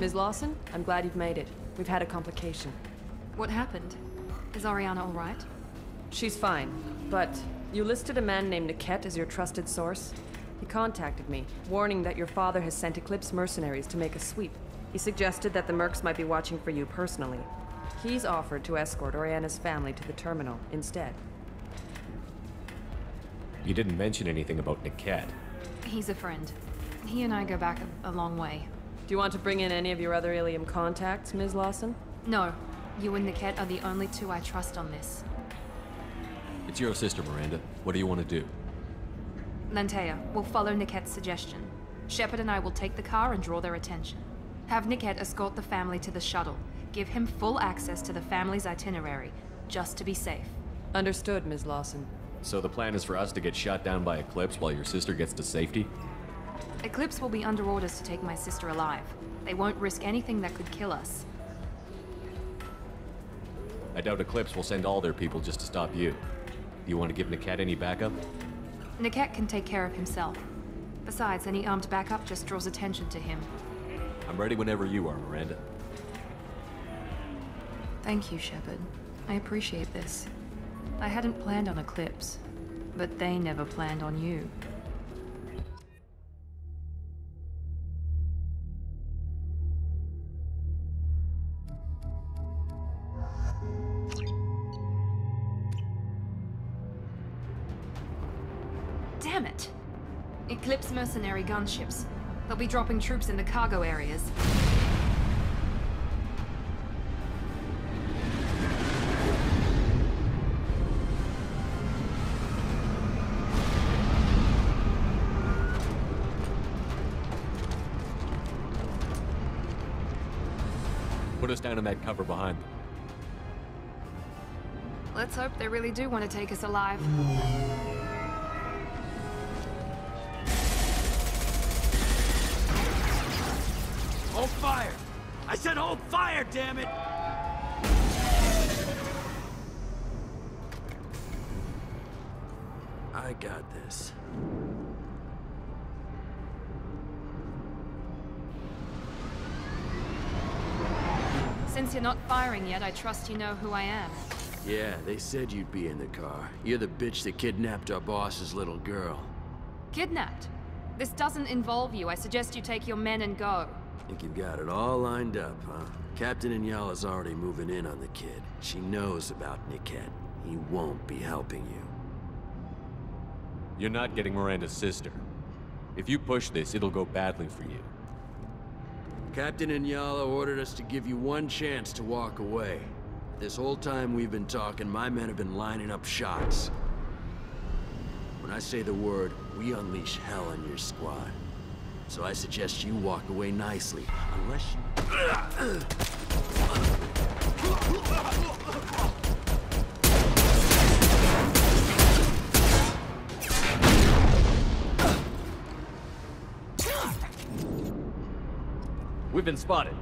Ms. Lawson, I'm glad you've made it. We've had a complication. What happened? Is Oriana alright? She's fine, but you listed a man named Niket as your trusted source. He contacted me, warning that your father has sent Eclipse mercenaries to make a sweep. He suggested that the Mercs might be watching for you personally. He's offered to escort Oriana's family to the terminal instead. You didn't mention anything about Niket. He's a friend. He and I go back a, a long way. Do you want to bring in any of your other Illium contacts, Ms. Lawson? No. You and Niket are the only two I trust on this. It's your sister, Miranda. What do you want to do? Lanteia, we'll follow Niket's suggestion. Shepard and I will take the car and draw their attention. Have Niket escort the family to the shuttle. Give him full access to the family's itinerary, just to be safe. Understood, Ms. Lawson. So the plan is for us to get shot down by Eclipse while your sister gets to safety? Eclipse will be under orders to take my sister alive. They won't risk anything that could kill us. I doubt Eclipse will send all their people just to stop you. You want to give Niket any backup? Niket can take care of himself. Besides, any armed backup just draws attention to him. I'm ready whenever you are, Miranda. Thank you, Shepard. I appreciate this. I hadn't planned on Eclipse, but they never planned on you. It! Eclipse mercenary gunships. They'll be dropping troops in the cargo areas. Put us down in that cover behind them. Let's hope they really do want to take us alive. Hold fire! I said hold fire, damn it! I got this. Since you're not firing yet, I trust you know who I am. Yeah, they said you'd be in the car. You're the bitch that kidnapped our boss's little girl. Kidnapped? This doesn't involve you. I suggest you take your men and go. Think you've got it all lined up, huh? Captain Enyala's already moving in on the kid. She knows about Niket. He won't be helping you. You're not getting Miranda's sister. If you push this, it'll go badly for you. Captain Enyala ordered us to give you one chance to walk away. This whole time we've been talking, my men have been lining up shots. When I say the word, we unleash hell on your squad. So I suggest you walk away nicely, unless you... We've been spotted.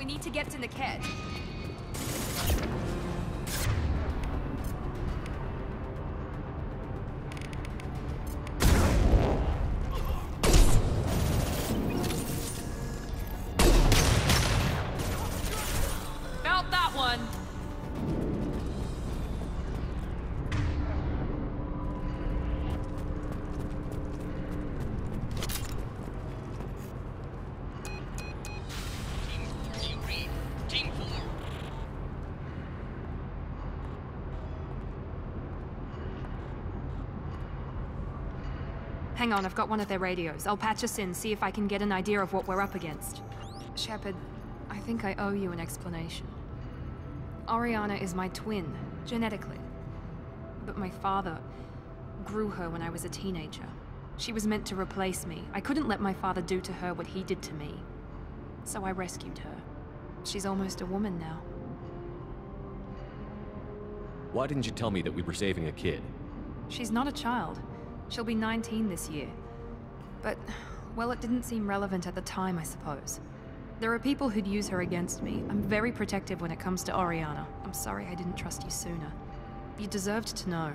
We need to get to Niket. Hang on, I've got one of their radios. I'll patch us in, see if I can get an idea of what we're up against. Shepard, I think I owe you an explanation. Oriana is my twin, genetically. But my father grew her when I was a teenager. She was meant to replace me. I couldn't let my father do to her what he did to me. So I rescued her. She's almost a woman now. Why didn't you tell me that we were saving a kid? She's not a child. She'll be 19 this year. But, well, it didn't seem relevant at the time, I suppose. There are people who'd use her against me. I'm very protective when it comes to Oriana. I'm sorry I didn't trust you sooner. You deserved to know.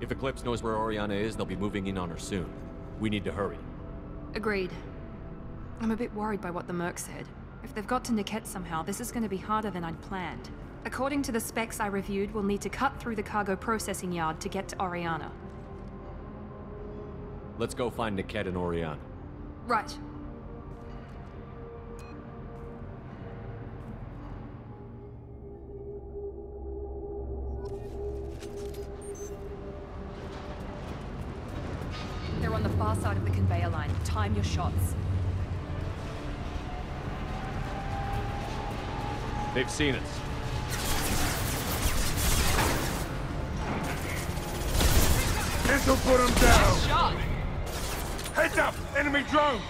If Eclipse knows where Oriana is, they'll be moving in on her soon. We need to hurry. Agreed. I'm a bit worried by what the Merc said. If they've got to Niket somehow, this is going to be harder than I'd planned. According to the specs I reviewed, we'll need to cut through the cargo processing yard to get to Oriana. Let's go find Niket and Oriana. Right. They're on the far side of the conveyor line. Time your shots. They've seen us. This'll put them down! Heads up! Enemy drone!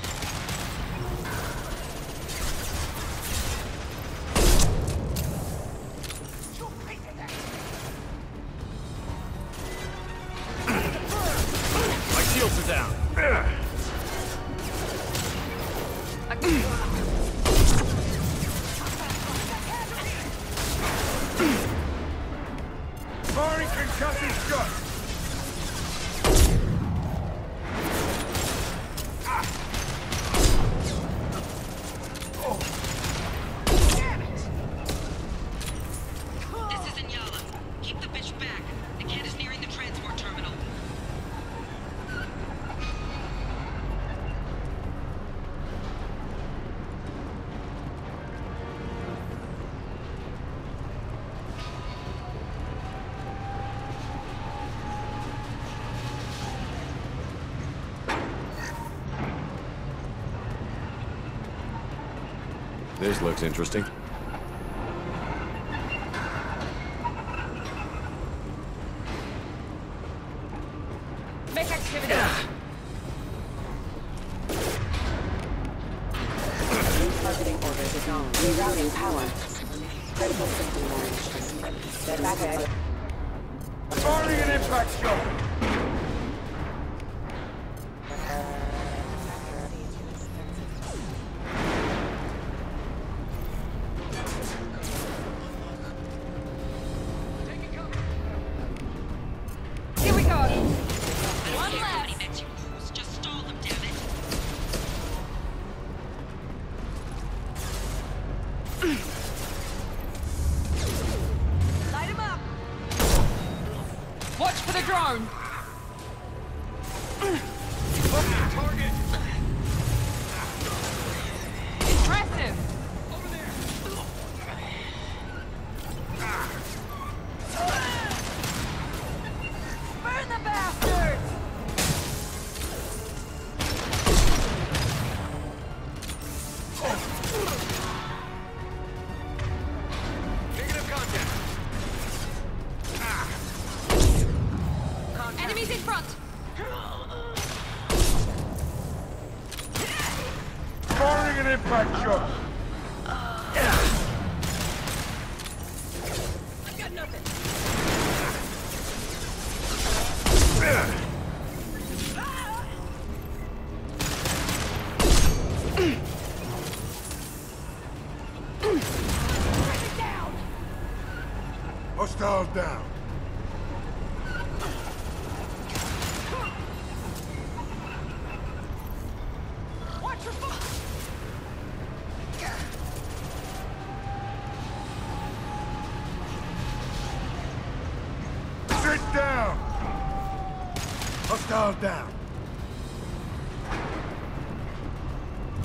This looks interesting. Hostiles down. Sit down! Hostiles down.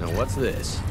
Now what's this?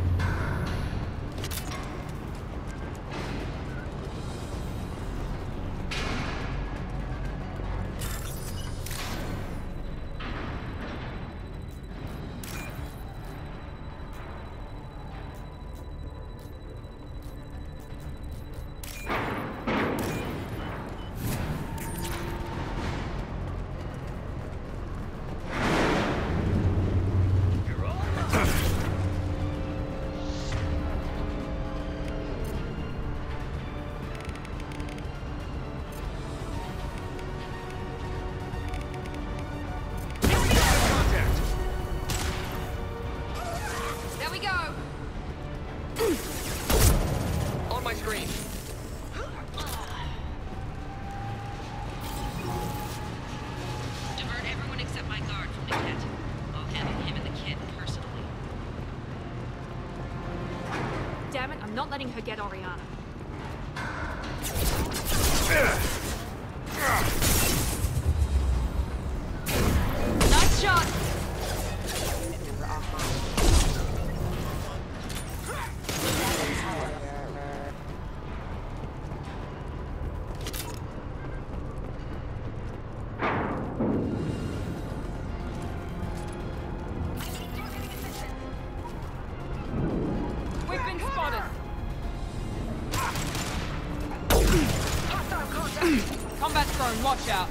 Watch out!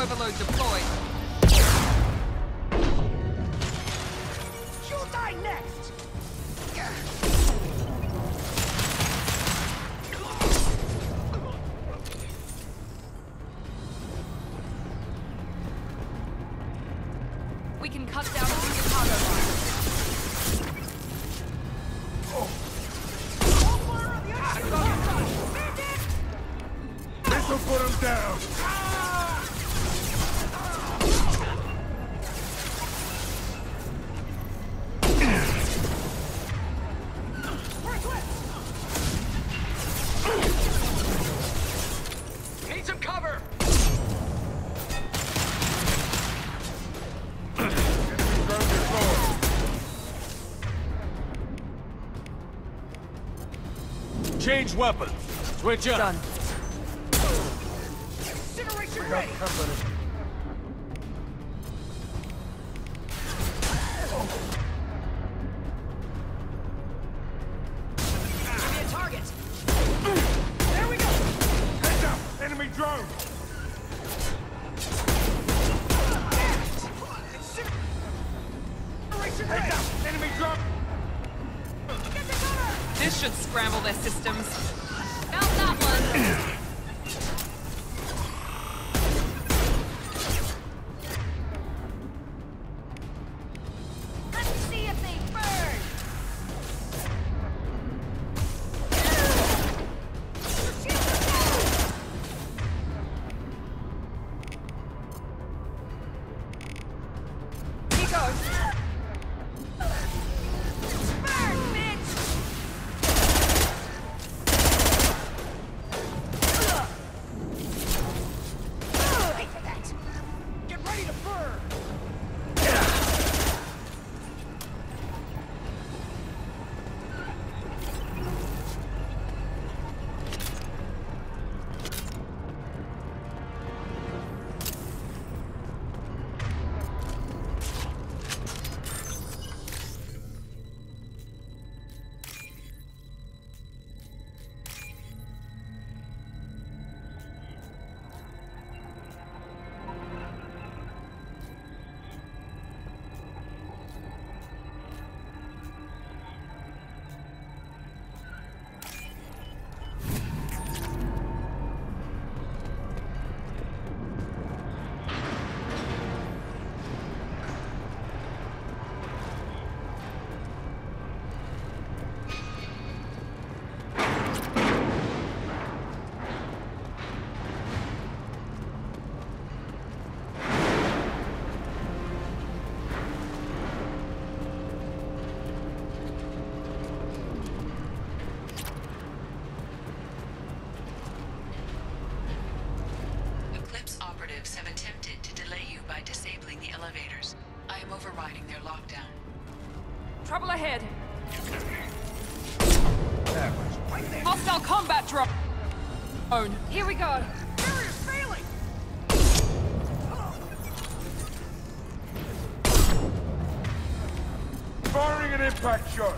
Overload deployed. You'll die next! We can cut down Change weapons. Switch up. Done. We got operatives have attempted to delay you by disabling the elevators. I am overriding their lockdown. Trouble ahead! Hostile combat drone! Here we go! Firing an impact shot!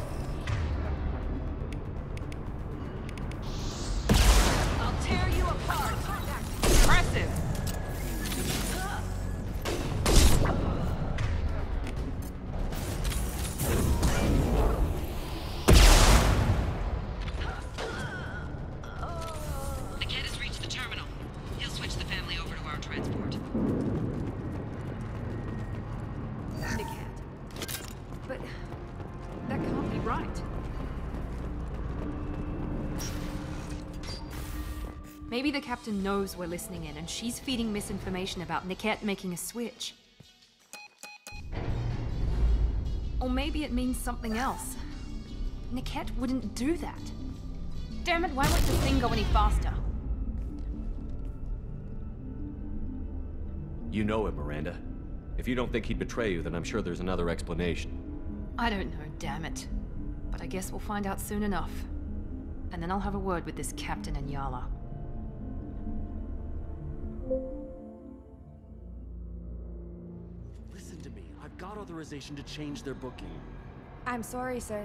Maybe the captain knows we're listening in and she's feeding misinformation about Niket making a switch. Or maybe it means something else. Niket wouldn't do that. Damn it, why won't the thing go any faster? You know it, Miranda. If you don't think he'd betray you, then I'm sure there's another explanation. I don't know, damn it. But I guess we'll find out soon enough. And then I'll have a word with this Captain Enyala. Got authorization to change their booking. I'm sorry, sir.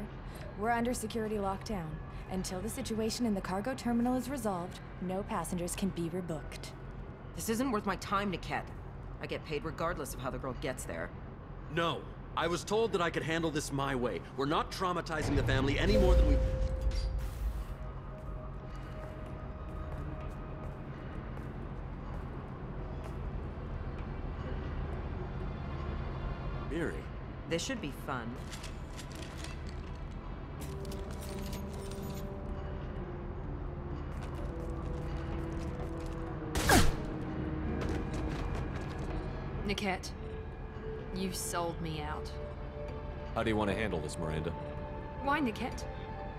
We're under security lockdown. Until the situation in the cargo terminal is resolved, no passengers can be rebooked. This isn't worth my time, Niket. I get paid regardless of how the girl gets there. No. I was told that I could handle this my way. We're not traumatizing the family any more than we... This should be fun. Niket, you've sold me out. How do you want to handle this, Miranda? Why, Niket?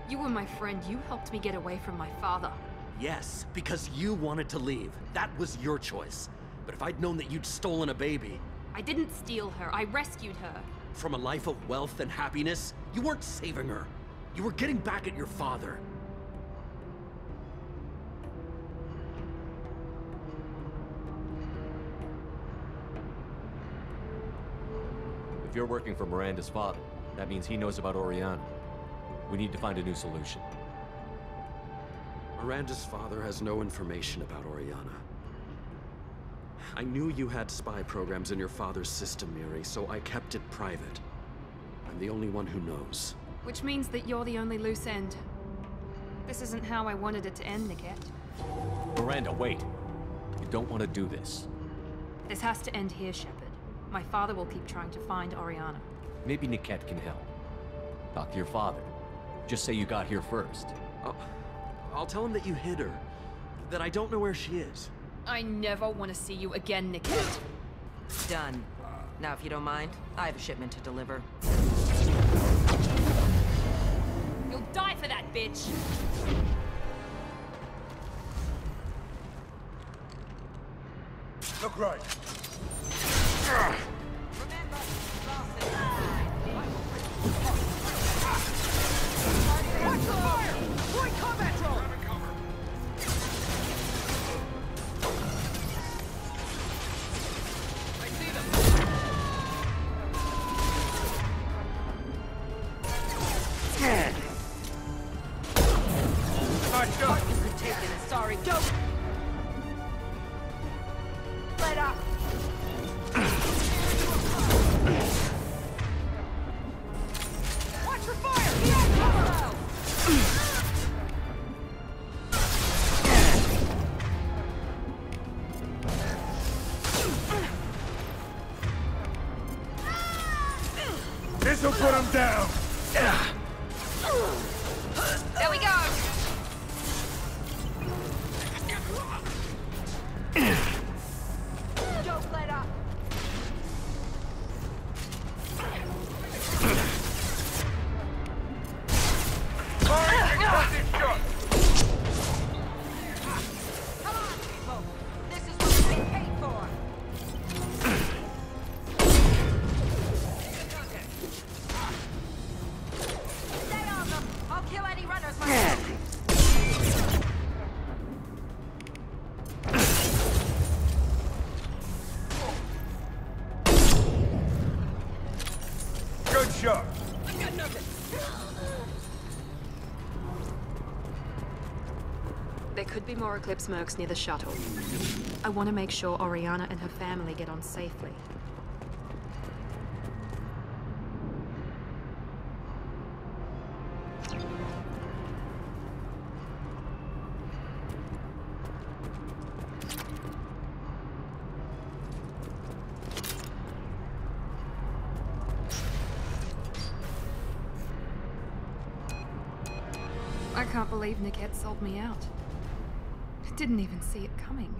You were my friend. You helped me get away from my father. Yes, because you wanted to leave. That was your choice. But if I'd known that you'd stolen a baby... I didn't steal her. I rescued her. From a life of wealth and happiness, you weren't saving her. You were getting back at your father. If you're working for Miranda's father, that means he knows about Oriana. We need to find a new solution. Miranda's father has no information about Oriana. I knew you had spy programs in your father's system, Miri, so I kept it private. I'm the only one who knows. Which means that you're the only loose end. This isn't how I wanted it to end, Niket. Miranda, wait. You don't want to do this. This has to end here, Shepard. My father will keep trying to find Oriana. Maybe Niket can help. Talk to your father. Just say you got here first. I'll, I'll tell him that you hid her. That I don't know where she is. I never want to see you again, Niket. Done. Now, if you don't mind, I have a shipment to deliver. You'll die for that, bitch! Look right. Watch be more Eclipse mercs near the shuttle. I want to make sure Oriana and her family get on safely. I can't believe Niket sold me out. Didn't even see it coming.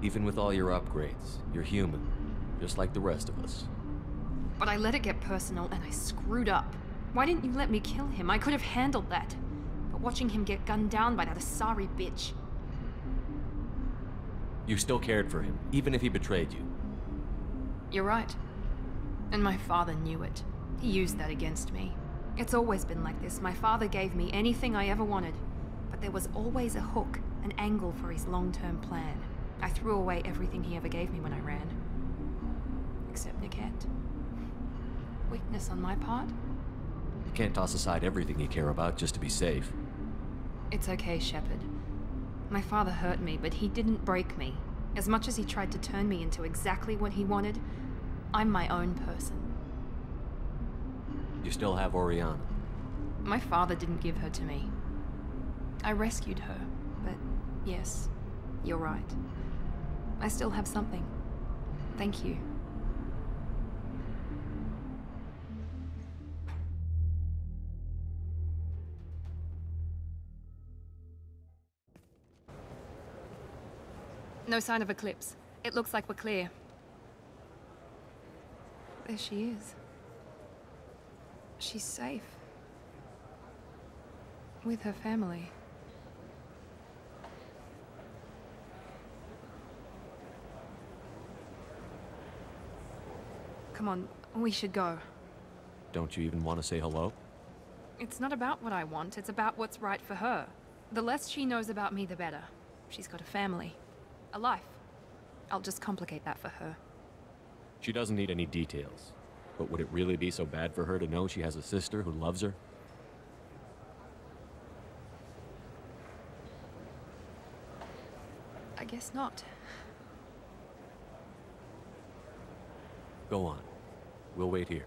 Even with all your upgrades, you're human, just like the rest of us. But I let it get personal and I screwed up. Why didn't you let me kill him? I could have handled that. But watching him get gunned down by that Asari bitch. You still cared for him, even if he betrayed you. You're right. And my father knew it. He used that against me. It's always been like this. My father gave me anything I ever wanted. But there was always a hook, an angle for his long-term plan. I threw away everything he ever gave me when I ran. Except Niket. Weakness on my part? You can't toss aside everything you care about just to be safe. It's okay, Shepard. My father hurt me, but he didn't break me. As much as he tried to turn me into exactly what he wanted, I'm my own person. You still have Oriana. My father didn't give her to me. I rescued her, but yes, you're right. I still have something. Thank you. No sign of Eclipse. It looks like we're clear. There she is. She's safe. With her family. Come on, we should go. Don't you even want to say hello? It's not about what I want, it's about what's right for her. The less she knows about me, the better. She's got a family. A life. I'll just complicate that for her. She doesn't need any details. But would it really be so bad for her to know she has a sister who loves her? I guess not. Go on. We'll wait here.